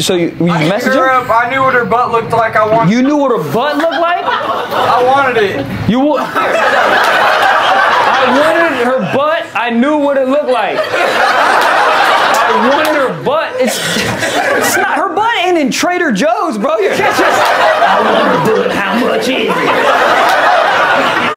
so you, you I messaged her up. I knew what her butt looked like. I wanted. You knew what her butt looked like? I wanted it. You wa- I wanted her butt. I knew what it looked like. I wanted her butt. It's, it's not her butt ain't in Trader Joe's, bro. You can't just, I